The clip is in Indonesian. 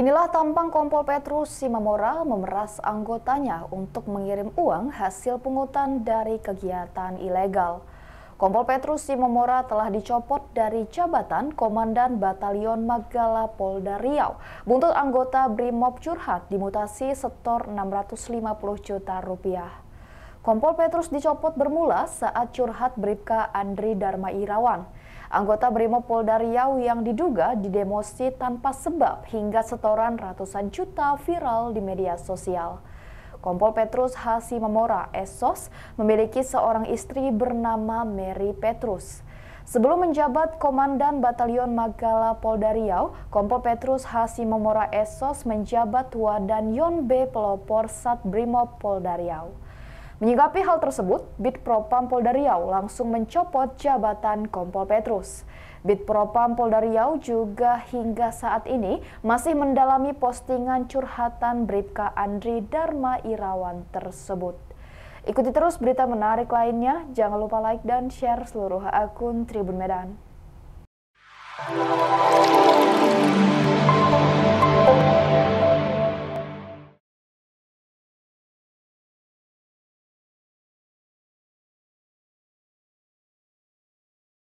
Inilah tampang Kompol Petrus Simamora memeras anggotanya untuk mengirim uang hasil pungutan dari kegiatan ilegal. Kompol Petrus Simamora telah dicopot dari jabatan Komandan Batalion Magala Polda Riau. Buntut anggota Brimob curhat dimutasi setor 650 juta rupiah. Kompol Petrus dicopot bermula saat curhat Bribka Andri Dharma Irawan anggota Polda Riau yang diduga didemosi tanpa sebab hingga setoran ratusan juta viral di media sosial. Kompol Petrus Hasi Memora Esos memiliki seorang istri bernama Mary Petrus. Sebelum menjabat Komandan Batalion Magala Polda Riau, Kompol Petrus Hasi Memora Esos menjabat Wadan Yon B Pelopor Sat Brimob Polda Riau. Menyikapi hal tersebut, Bit Propam Polda Riau langsung mencopot jabatan Kompol Petrus. Bit Propam Polda Riau juga hingga saat ini masih mendalami postingan curhatan Bribka Andri Dharma Irawan tersebut. Ikuti terus berita menarik lainnya, jangan lupa like dan share seluruh akun Tribun Medan.